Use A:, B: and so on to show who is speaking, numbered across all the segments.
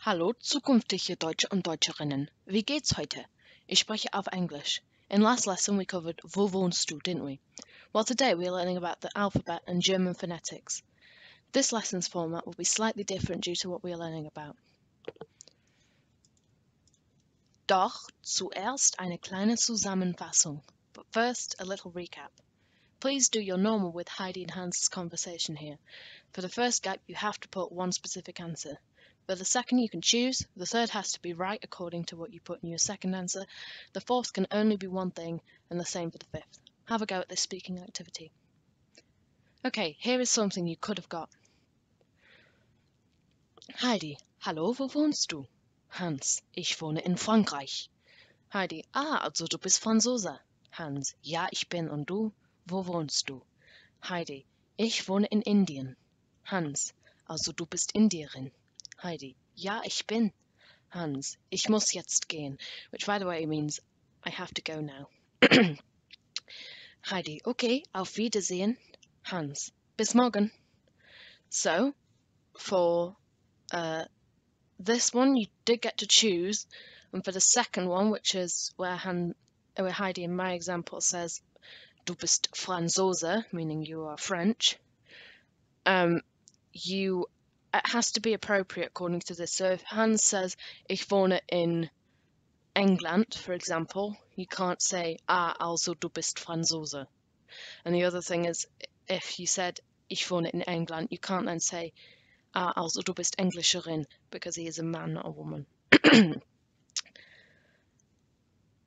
A: Hallo, zukünftige Deutsche und Deutscherinnen. Wie geht's heute? Ich spreche auf English. In last lesson we covered Wo wohnst du, didn't we? Well, today we're learning about the alphabet and German phonetics. This lesson's format will be slightly different due to what we are learning about. Doch zuerst eine kleine Zusammenfassung. But first, a little recap. Please do your normal with Heidi and Hans' conversation here. For the first gap, you have to put one specific answer. For the second, you can choose. The third has to be right according to what you put in your second answer. The fourth can only be one thing, and the same for the fifth. Have a go at this speaking activity. Okay, here is something you could have got. Heidi, hallo, wo wohnst du? Hans, ich wohne in Frankreich. Heidi, ah, also du bist Franzose. Hans, ja, ich bin. Und du? Wo wohnst du? Heidi, ich wohne in Indien. Hans, also du bist Indierin. Heidi, ja, ich bin. Hans, ich muss jetzt gehen, which by the way means I have to go now. Heidi, okay, auf Wiedersehen. Hans, bis morgen. So, for uh, this one, you did get to choose, and for the second one, which is where, Han, where Heidi in my example says, Du bist Franzose, meaning you are French, um, you it has to be appropriate according to this. So if Hans says, Ich wohne in England, for example, you can't say, Ah, also du bist Franzose. And the other thing is, if you said, Ich wohne in England, you can't then say, Ah, also du bist Englischerin, because he is a man, not a woman.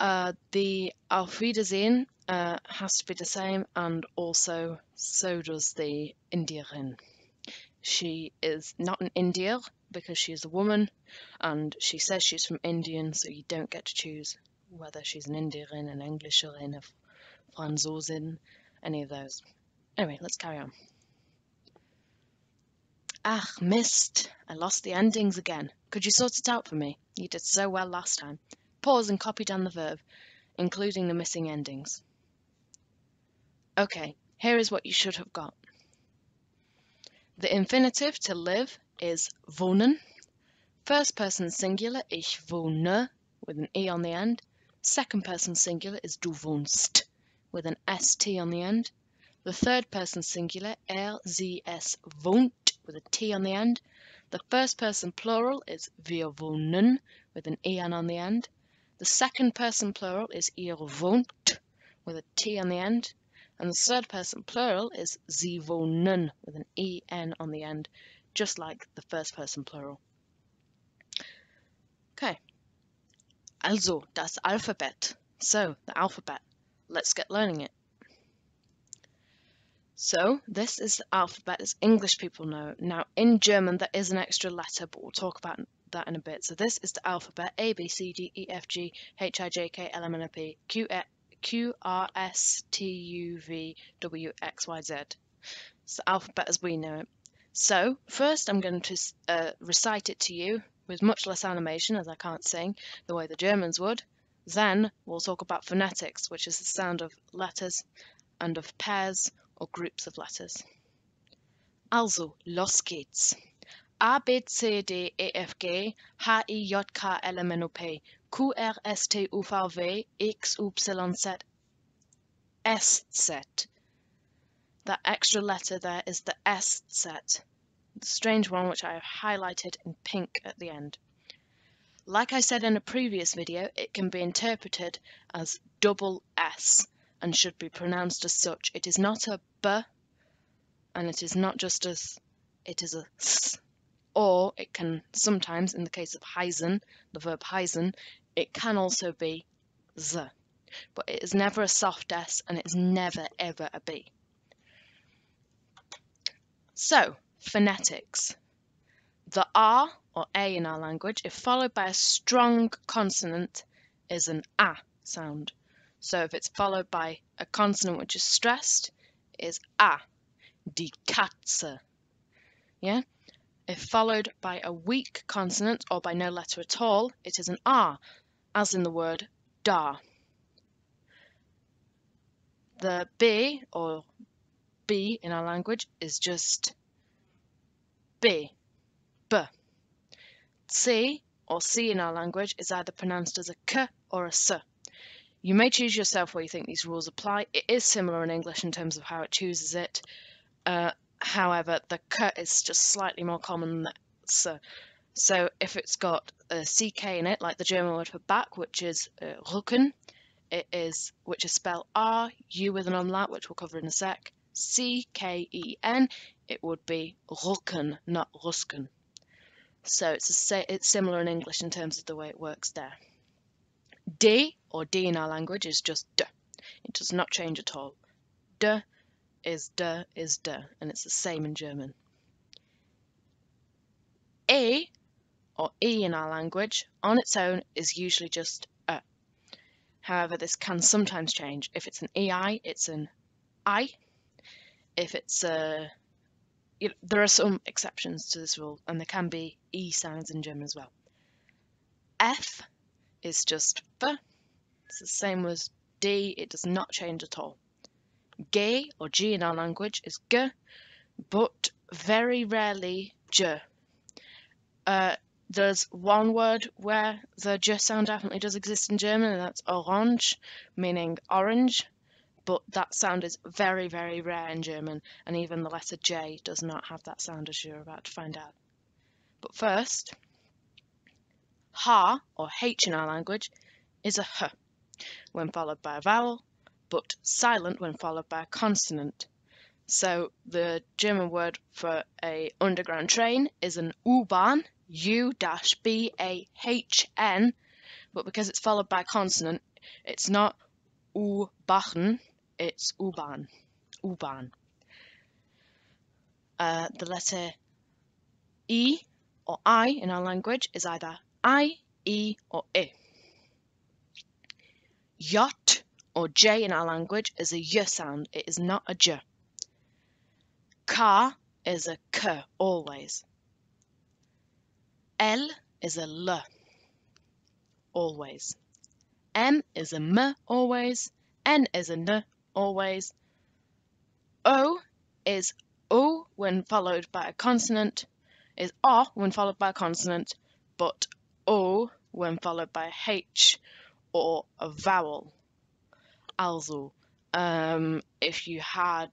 A: uh, the Auf Wiedersehen uh, has to be the same, and also so does the Indierin. She is not an Indier because she is a woman, and she says she's from Indian, so you don't get to choose whether she's an Indierin, an Englisherin, a Franzosin, any of those. Anyway, let's carry on. Ah, missed! I lost the endings again. Could you sort it out for me? You did so well last time. Pause and copy down the verb, including the missing endings. Okay, here is what you should have got. The infinitive to live is wohnen. First person singular, ich wohne, with an e on the end. Second person singular is du wohnst, with an st on the end. The third person singular, er, sie, es wohnt, with a t on the end. The first person plural is wir wohnen, with an en on the end. The second person plural is ihr wohnt, with a t on the end. And the third person plural is sie wohnen, with an en on the end, just like the first person plural. Okay. Also, das Alphabet. So, the alphabet. Let's get learning it. So, this is the alphabet as English people know. Now, in German, there is an extra letter, but we'll talk about that in a bit. So, this is the alphabet A, B, C, D, E, F, G, H, I, J, K, L, M, N, O, P, Q, Q, R, S, T, U, V, W, X, Y, Z. It's the alphabet as we know it. So, first I'm going to uh, recite it to you with much less animation, as I can't sing, the way the Germans would. Then we'll talk about phonetics, which is the sound of letters and of pairs or groups of letters. Also, los geht's. A, B, C, D, E, F, G, H, I, J, K, L, M, N, O, P, Q, R, S, T, U, V, W, X, Y, Z, S, Z. That extra letter there is the Eszett, the strange one which I have highlighted in pink at the end. Like I said in a previous video, it can be interpreted as double S and should be pronounced as such. It is not a B and it is not just as it is a S. Or it can sometimes, in the case of heißen, the verb heißen, it can also be Z. But it is never a soft S and it's never ever a B. So, phonetics. The R, or A in our language, if followed by a strong consonant, is an A sound. So if it's followed by a consonant which is stressed, is A, die Katze. Yeah? If followed by a weak consonant or by no letter at all, it is an R, as in the word da. The B, or B in our language, is just B, B. C or C in our language is either pronounced as a k or a s. You may choose yourself where you think these rules apply. It is similar in English in terms of how it chooses it. Uh, however, the k is just slightly more common than the s. So if it's got a ck in it, like the German word for back, which is uh, Rücken, it is which is spelled R U with an umlaut, which we'll cover in a sec. C K E N, it would be Rücken, not Rusken. So it's a, it's similar in English in terms of the way it works there. D or D in our language is just D. It does not change at all. D is D is D, and it's the same in German. E or E in our language on its own is usually just a. However, this can sometimes change. If it's an EI, it's an I. If it's a you know, there are some exceptions to this rule, and there can be E sounds in German as well. F is just F. It's the same as D, it does not change at all. G or G in our language is G, but very rarely J. Uh, there's one word where the J sound definitely does exist in German, and that's orange, meaning orange but that sound is very, very rare in German, and even the letter J does not have that sound as you're about to find out. But first, ha, or H in our language, is a H when followed by a vowel, but silent when followed by a consonant. So the German word for a underground train is an U-Bahn, U-B-A-H-N, but because it's followed by a consonant, it's not U-Bahn, it's U-Bahn. U-Bahn. Uh, the letter E or I in our language is either I, E or I. Jot or J in our language is a Y sound. It is not a J. Car is a K always. L is a L always. M is a M always. N is a N always. O is O when followed by a consonant, is O when followed by a consonant, but O when followed by a H or a vowel. Also, um, if you had,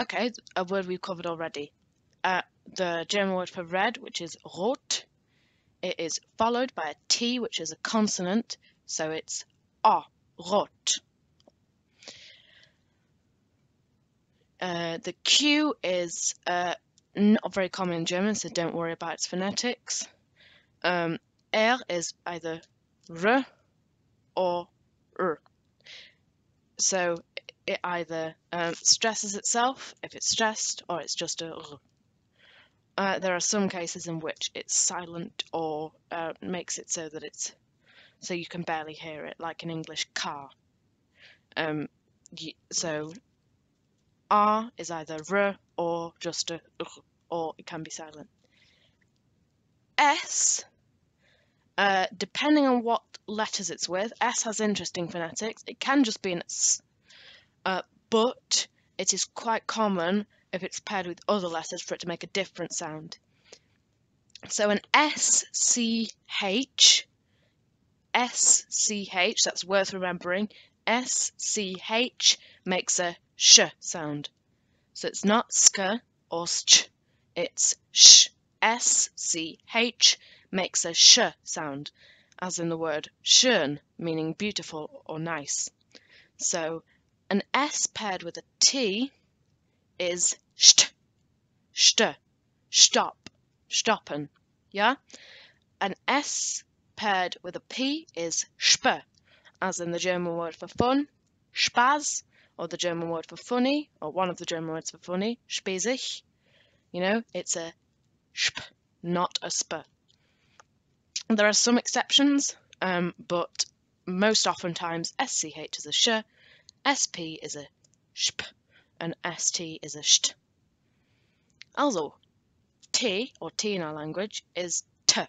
A: okay, a word we've covered already. Uh, the German word for red, which is rot, it is followed by a T, which is a consonant, so it's O, rot. Uh, the Q is uh, not very common in German, so don't worry about its phonetics. Um, R is either R or R. So it either um, stresses itself if it's stressed, or it's just a R. Uh, there are some cases in which it's silent or uh, makes it so that it's so you can barely hear it, like in English car. Um, so R is either R or just a R, or it can be silent. S, uh, depending on what letters it's with, S has interesting phonetics. It can just be an S, uh, but it is quite common if it's paired with other letters for it to make a different sound. So an SCH, SCH, that's worth remembering, SCH makes a sh sound. So it's not sk or sch, it's sh. S-C-H makes a sh sound, as in the word schön, meaning beautiful or nice. So an S paired with a T is st, st, stop, stoppen, yeah? An S paired with a P is sp, as in the German word for fun, Spaß, or the German word for funny, or one of the German words for funny, spesig. You know, it's a sp, not a sp. There are some exceptions, um, but most oftentimes SCH is a sh, SP is a sp, and ST is a st. Also, T, or T in our language, is T,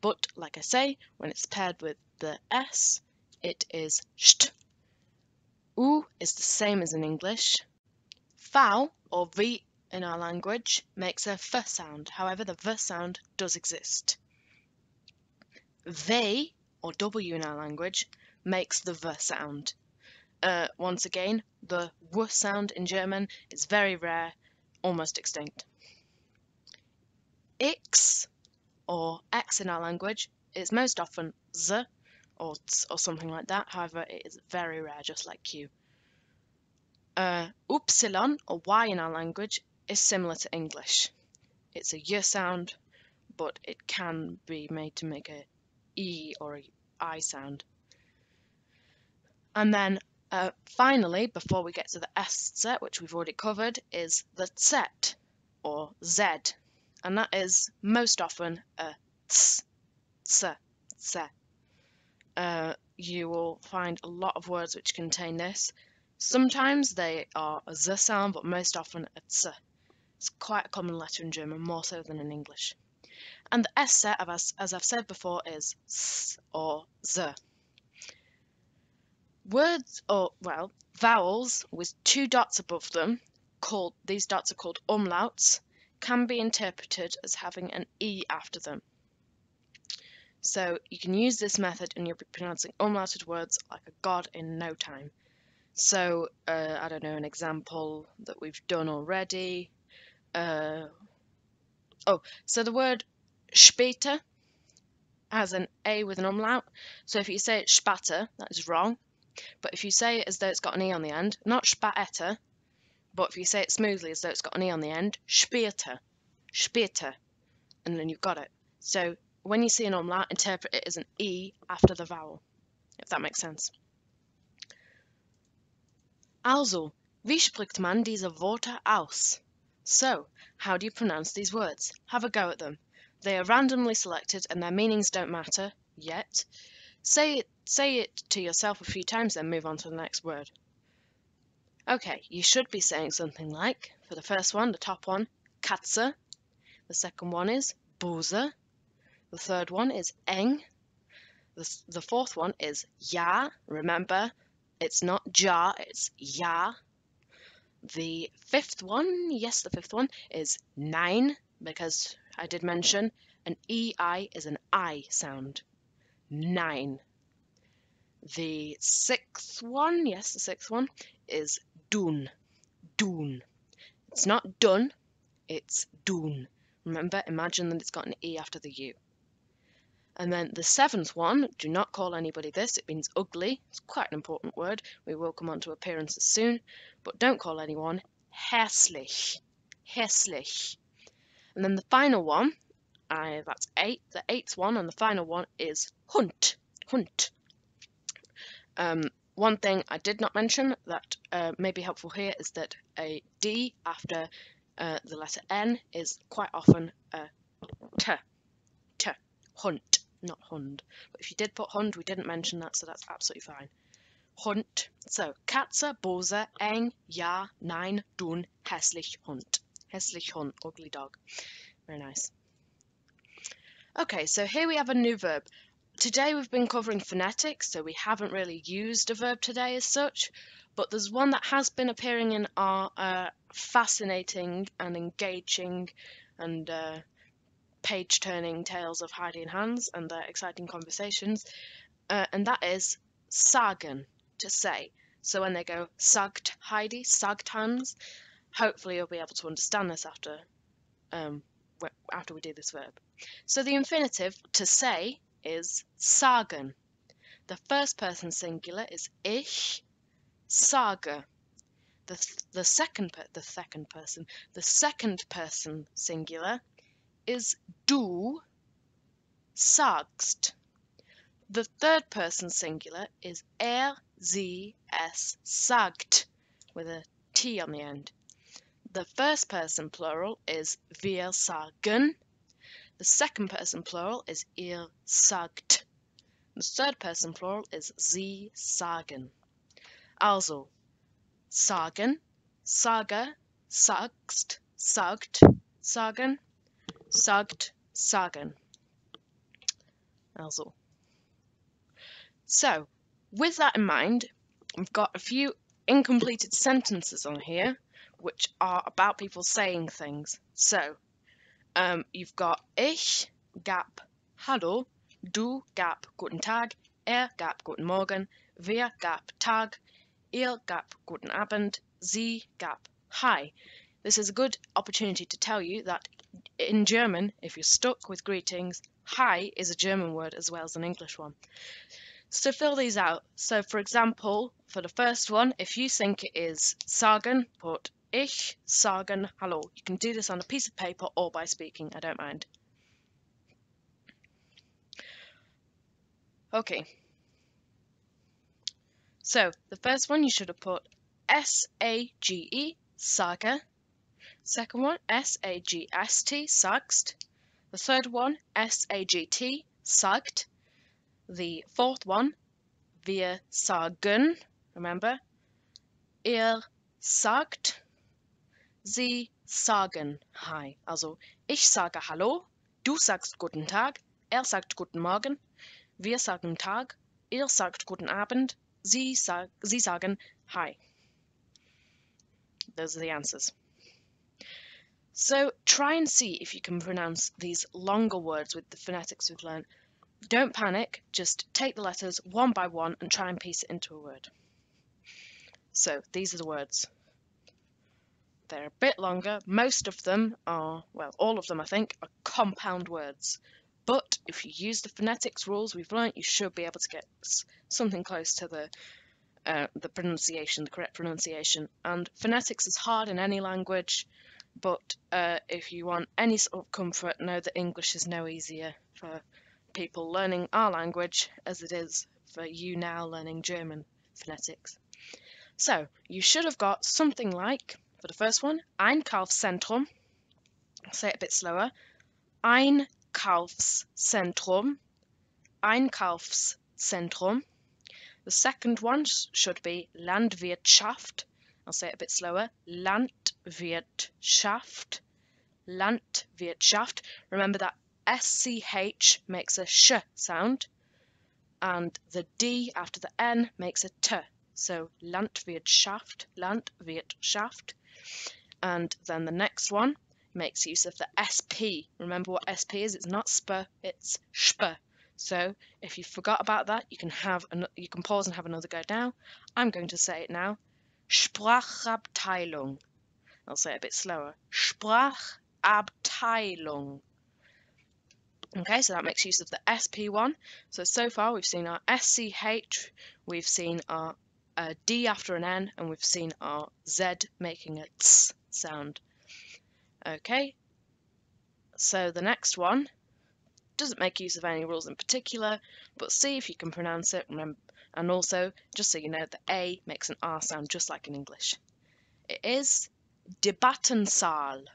A: but like I say, when it's paired with the S, it is st. U is the same as in English. V or V in our language makes a f sound. However, the v sound does exist. they, or W in our language, makes the V sound. Uh, once again, the W sound in German is very rare, almost extinct. X, or X in our language, is most often Z or or something like that. However, it is very rare, just like Q. Uh, Ypsilon, or Y in our language, is similar to English. It's a Y sound, but it can be made to make a E or a I sound. And then uh, finally, before we get to the Eszett, which we've already covered, is the Z or Z. And that is most often a ts, ts, ts. Uh, you will find a lot of words which contain this. Sometimes they are a z sound, but most often a ts. It's quite a common letter in German, more so than in English. And the Eszett, as I've said before, is s or z. Words, or well, vowels with two dots above them, called these dots are called umlauts, can be interpreted as having an e after them. So you can use this method and you'll be pronouncing umlauted words like a god in no time. So, uh, I don't know, an example that we've done already. Uh, oh, so the word später has an A with an umlaut. So if you say it später, that is wrong. But if you say it as though it's got an E on the end, not später, but if you say it smoothly as though it's got an E on the end, später, später, and then you've got it. So when you see an umlaut, interpret it as an E after the vowel, if that makes sense. Also, wie spricht man diese Worte aus? So, how do you pronounce these words? Have a go at them. They are randomly selected and their meanings don't matter, yet. Say say it to yourself a few times, then move on to the next word. Okay, you should be saying something like, for the first one, the top one, Katze. The second one is Bose. The third one is eng. The, the fourth one is ja. Remember, it's not ja, it's ja. The fifth one, yes, the fifth one is nein, because I did mention an EI is an I sound. Nine. The sixth one, yes, the sixth one is dun. Dun. It's not done, it's dun. Remember, imagine that it's got an E after the U. And then the seventh one, do not call anybody this, it means ugly. It's quite an important word. We will come on to appearances soon. But don't call anyone hässlich. Hässlich. And then the final one, uh, that's eight. The eighth one and the final one is Hund. Hund. Um, one thing I did not mention that uh, may be helpful here is that a D after uh, the letter N is quite often a T. T. Hunt not Hund. But if you did put Hund, we didn't mention that, so that's absolutely fine. Hunt. So, Katze, Bose, eng, ja, nein, dun, hässlich Hund. Hässlich Hund, ugly dog. Very nice. Okay, so here we have a new verb. Today we've been covering phonetics, so we haven't really used a verb today as such, but there's one that has been appearing in our uh, fascinating and engaging and uh, page turning tales of Heidi and Hans and their exciting conversations, uh, and that is sagen, to say. So when they go sagt Heidi, sagt Hans, hopefully you'll be able to understand this after um, after we do this verb. So the infinitive to say is sagen. The first person singular is ich sage. The, the second the second person the second person singular is du sagst. The third person singular is er, sie, es sagt with a T on the end. The first person plural is wir sagen. The second person plural is ihr sagt. The third person plural is sie sagen. Also, sagen, sage, sagst, sagt, sagen, sagt, sagen. Also. So, with that in mind, we've got a few incompleted sentences on here, which are about people saying things. So, um, you've got Ich gab Hallo du gab guten Tag, er gab guten Morgen, wir gab Tag, ihr gab guten Abend, sie gab Hi. This is a good opportunity to tell you that in German, if you're stuck with greetings, Hi is a German word as well as an English one. So fill these out. So for example, for the first one, if you think it is sagen, put ich sagen hallo. You can do this on a piece of paper or by speaking, I don't mind. Okay. So the first one you should have put S-A-G-E, saga. Second one, S-A-G-S-T, sagst. The third one, S-A-G-T, sagt. The fourth one, wir sagen, remember, ihr sagt, sie sagen hi. Also, ich sage Hallo, du sagst Guten Tag, er sagt Guten Morgen, wir sagen Tag, ihr sagt Guten Abend, sie, sag, sie sagen Hi. Those are the answers. So try and see if you can pronounce these longer words with the phonetics we've learned don't panic, just take the letters one by one and try and piece it into a word. So these are the words. They're a bit longer. Most of them are, well, all of them I think, are compound words. But if you use the phonetics rules we've learnt, you should be able to get something close to the uh, the pronunciation, the correct pronunciation. And phonetics is hard in any language, but uh, if you want any sort of comfort, know that English is no easier for people learning our language as it is for you now learning German phonetics. So you should have got something like, for the first one, Einkaufszentrum. I'll say it a bit slower. Einkaufszentrum. Einkaufszentrum. The second one should be Landwirtschaft. I'll say it a bit slower. Landwirtschaft. Landwirtschaft. Remember that SCH makes a sh sound, and the D after the N makes a T. So Landwirtschaft, Landwirtschaft. And then the next one makes use of the SP. Remember what SP is? It's not sp, it's sp. So if you forgot about that, you can have an, you can pause and have another go now. I'm going to say it now. Sprachabteilung. I'll say it a bit slower. Sprachabteilung. Okay, so that makes use of the SP one. So, so far we've seen our SCH, we've seen our uh, D after an N, and we've seen our Z making a TS sound. Okay, so the next one doesn't make use of any rules in particular, but see if you can pronounce it. And also, just so you know, the A makes an R sound just like in English. It is Debattensaal.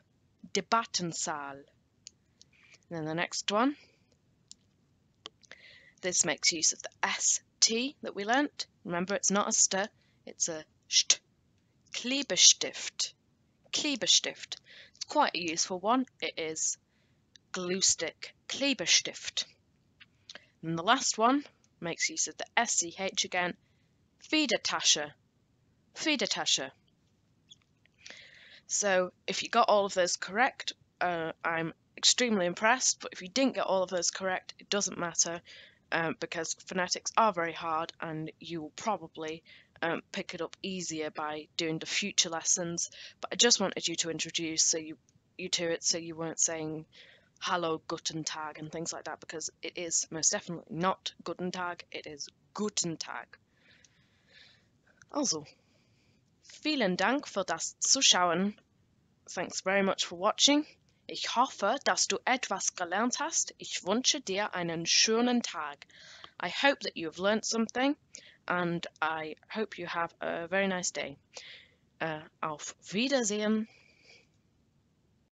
A: Debattensaal. Then the next one. This makes use of the ST that we learnt. Remember, it's not a st, it's a st. Klebestift. Klebestift. It's quite a useful one. It is glue stick. Klebestift. And the last one makes use of the SCH again. Federtasche. Federtasche. So if you got all of those correct, uh, I'm extremely impressed, but if you didn't get all of those correct, it doesn't matter um, because phonetics are very hard and you will probably um, pick it up easier by doing the future lessons. But I just wanted you to introduce so you, you to it so you weren't saying hello guten tag and things like that because it is most definitely not guten tag, it is guten tag. Also, vielen Dank für das Zuschauen. Thanks very much for watching. Ich hoffe, dass du etwas gelernt hast. Ich wünsche dir einen schönen Tag. I hope that you have learnt something and I hope you have a very nice day. Uh, auf Wiedersehen.